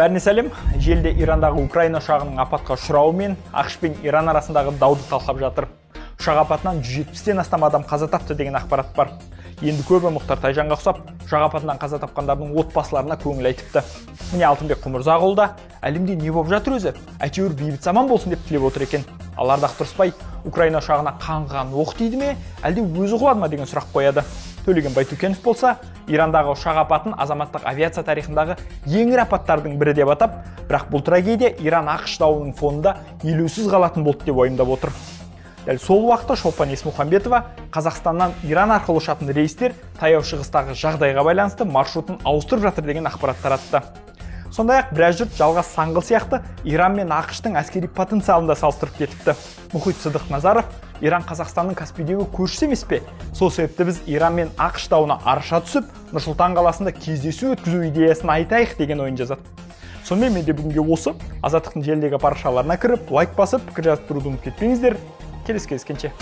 бәріне сәлем. Желіде ирандағы украина ұшағының апатқа ұшырауы мен ақш пен иран арасындағы дауды талқылап жатыр. Ұшақ апатынан 170-тен астам адам қаза тапты деген ақпарат бар. Енді көбі мұхтар тайжанға ұқсап ұшақ апатынан қаза тапқандардың отбасыларына көңіл айтыпты. Міне алтынбек құмырзақұлы да әлемде не болып жатыр өзі? Әйтеуір бейбіт заман болсын деп тілеп отыр екен. Ал ардақ тұрысбай украина ұшағына қанған оқ тиді ме? Әлде өзі құлады ма? деген сұрақ қояды. Төлеген байтөкенов болса ирандағы ұшақ апатын азаматтық авиация тарихындағы ең ірі апаттардың бірі деп атап бірақ бұл трагедия иран ақш дауының фонында елеусіз қалатын болды деп уайымдап отыр. Дәл сол уақытта шолпан есмұхамбетова қазақстаннан иран арқылы ұшатын рейстер таяу шығыстағы жағдайға байланысты маршрутын ауыстырып жатыр деген ақпарат таратты. Сондай ақ біраз жұрт жалғас саңғыл сияқты иран мен ақш тың әскери потенциалын да салыстырып кетіпті. Мұхит сыдық назаров иран қазақстанның каспийдегі көршісі емес пе? Сол себепті біз иран мен ақш дауына арша түсіп нұр сұлтан қаласында кездесу өткізу идеясын айтайық деген ойын жазады. Сонымен менде бүгінге осы азаттықтың желідегі парақшаларына кіріп лайк басып пікір жазып тұруды ұмытып кетпеңіздер. Келесі кездескенше.